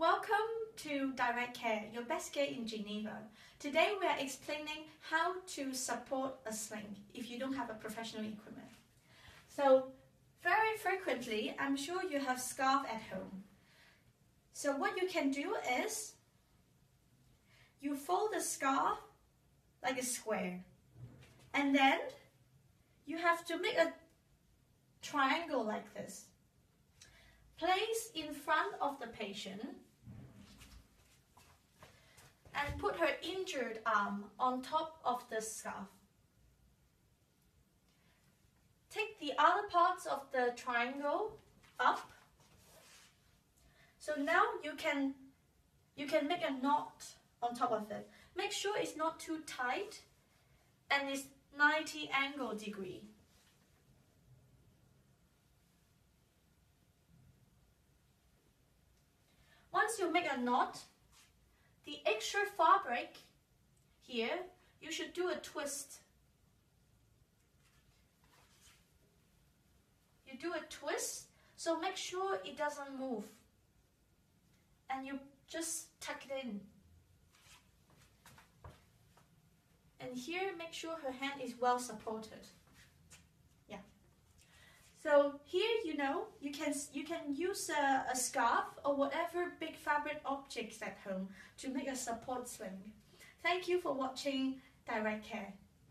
Welcome to Direct Care, your best care in Geneva. Today we are explaining how to support a sling if you don't have a professional equipment. So very frequently, I'm sure you have scarf at home. So what you can do is you fold the scarf like a square and then you have to make a triangle like this. Place in front of the patient and put her injured arm on top of the scarf. Take the other parts of the triangle up. So now you can you can make a knot on top of it. Make sure it's not too tight and it's 90 angle degree. Once you make a knot, the extra fabric here, you should do a twist. You do a twist, so make sure it doesn't move. And you just tuck it in. And here, make sure her hand is well supported. Yeah. So here, you know, you can you can use a, a scarf or whatever big fabric objects at home to make a support sling. Thank you for watching Direct Care.